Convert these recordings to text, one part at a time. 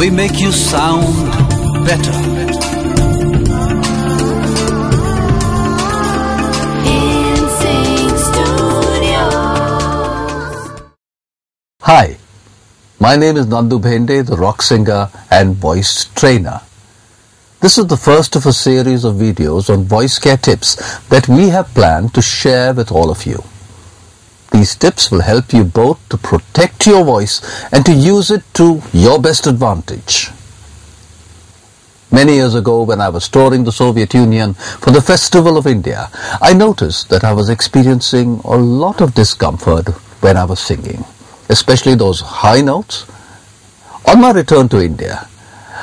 We make you sound better. Hi, my name is Nandu Bhende, the rock singer and voice trainer. This is the first of a series of videos on voice care tips that we have planned to share with all of you. These tips will help you both to protect your voice and to use it to your best advantage. Many years ago, when I was touring the Soviet Union for the Festival of India, I noticed that I was experiencing a lot of discomfort when I was singing, especially those high notes. On my return to India,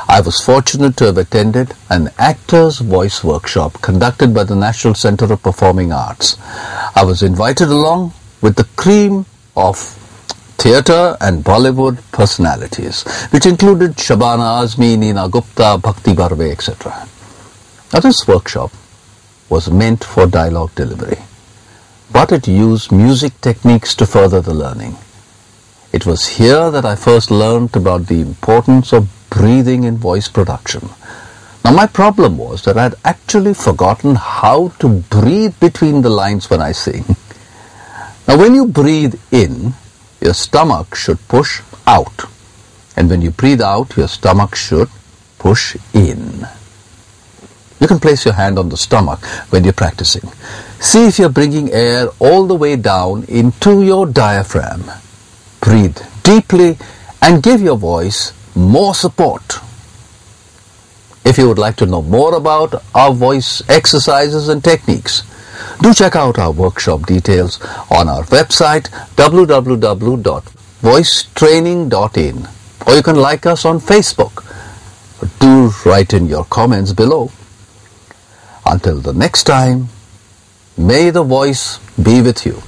I was fortunate to have attended an actor's voice workshop conducted by the National Center of Performing Arts. I was invited along with the cream of theatre and Bollywood personalities, which included Shabana Azmi, Neena Gupta, Bhakti Barve, etc. Now this workshop was meant for dialogue delivery, but it used music techniques to further the learning. It was here that I first learned about the importance of breathing in voice production. Now my problem was that I had actually forgotten how to breathe between the lines when I sing. Now when you breathe in, your stomach should push out. And when you breathe out, your stomach should push in. You can place your hand on the stomach when you're practicing. See if you're bringing air all the way down into your diaphragm. Breathe deeply and give your voice more support. If you would like to know more about our voice exercises and techniques, do check out our workshop details on our website www.voicetraining.in or you can like us on Facebook. Do write in your comments below. Until the next time, may the voice be with you.